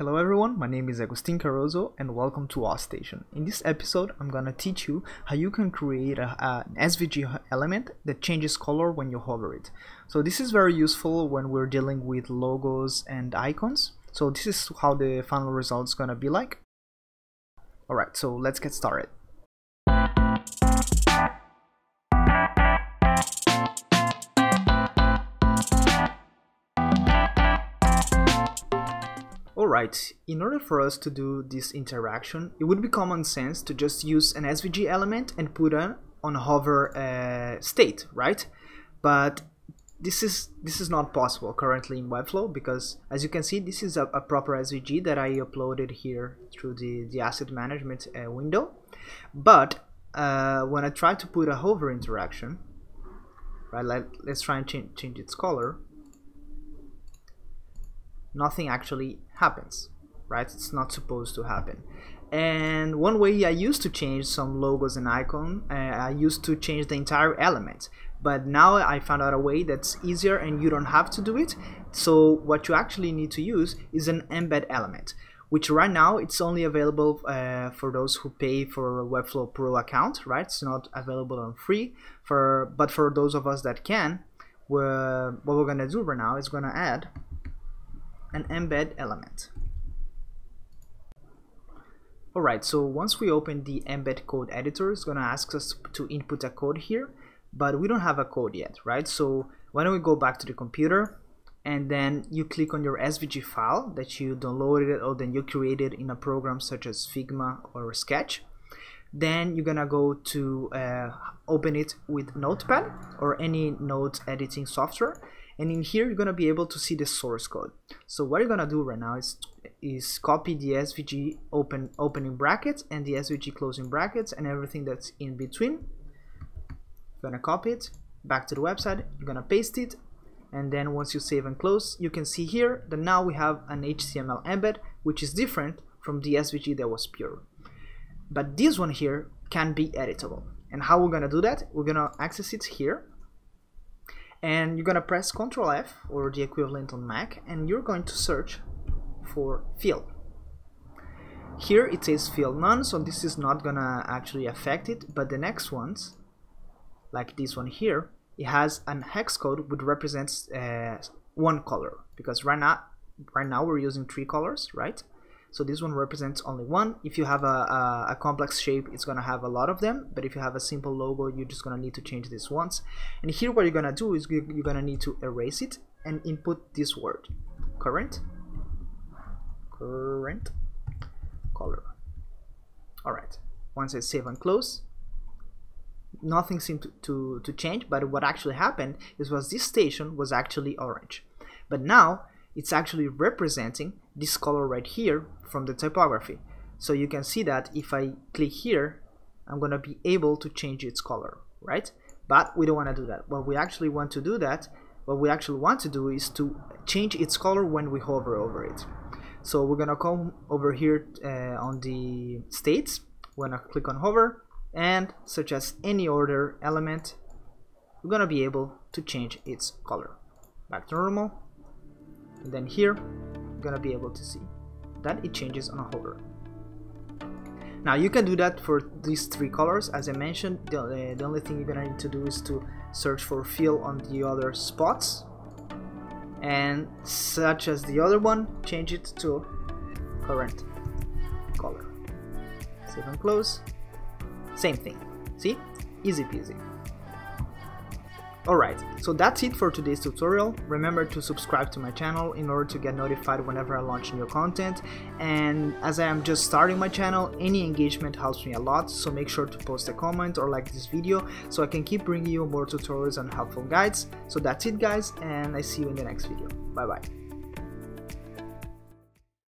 Hello everyone, my name is Agustin Carozo and welcome to Station. In this episode, I'm gonna teach you how you can create a, a, an SVG element that changes color when you hover it. So this is very useful when we're dealing with logos and icons. So this is how the final result is gonna be like. Alright, so let's get started. Alright, in order for us to do this interaction, it would be common sense to just use an SVG element and put it on hover uh, state, right? But this is this is not possible currently in Webflow because as you can see this is a, a proper SVG that I uploaded here through the, the asset management uh, window but uh, when I try to put a hover interaction right let, let's try and change, change its color nothing actually happens right? It's not supposed to happen. And one way I used to change some logos and icon uh, I used to change the entire element. But now I found out a way that's easier and you don't have to do it. So what you actually need to use is an embed element which right now it's only available uh, for those who pay for a Webflow Pro account right? It's not available on free for but for those of us that can we're, what we're gonna do right now is gonna add an embed element. Alright, so once we open the embed code editor, it's gonna ask us to input a code here, but we don't have a code yet, right? So why don't we go back to the computer and then you click on your SVG file that you downloaded or then you created in a program such as Figma or Sketch. Then you're gonna go to uh, open it with Notepad or any note editing software and in here you're gonna be able to see the source code. So what you're gonna do right now is is copy the svg open opening brackets and the svg closing brackets and everything that's in between. You're gonna copy it back to the website you're gonna paste it and then once you save and close you can see here that now we have an html embed which is different from the svg that was pure. But this one here can be editable. And how we're gonna do that? We're gonna access it here and you're gonna press Ctrl F or the equivalent on Mac and you're going to search for fill here it says fill none so this is not gonna actually affect it but the next ones like this one here it has an hex code which represents uh, one color because right now right now we're using three colors right so this one represents only one. If you have a, a, a, complex shape it's gonna have a lot of them. But if you have a simple logo you're just gonna need to change this once. And here what you're gonna do is you're gonna need to erase it and input this word. Current. Current. Color. Alright once I save and close nothing seemed to, to, to change but what actually happened is was this station was actually orange. But now it's actually representing this color right here from the typography. So you can see that if I click here I'm gonna be able to change its color right? But we don't want to do that. What we actually want to do that what we actually want to do is to change its color when we hover over it. So we're gonna come over here uh, on the states. We're gonna click on hover and such as any order element we're gonna be able to change its color back to normal. And then here gonna be able to see. That it changes on a hover now you can do that for these three colors. As I mentioned the, uh, the only thing you're gonna need to do is to search for fill on the other spots. And such as the other one change it to current color. Save and close. Same thing. See? Easy peasy Alright, so that's it for today's tutorial. Remember to subscribe to my channel in order to get notified whenever I launch new content. And as I am just starting my channel, any engagement helps me a lot, so make sure to post a comment or like this video so I can keep bringing you more tutorials and helpful guides. So that's it guys, and I see you in the next video. Bye bye.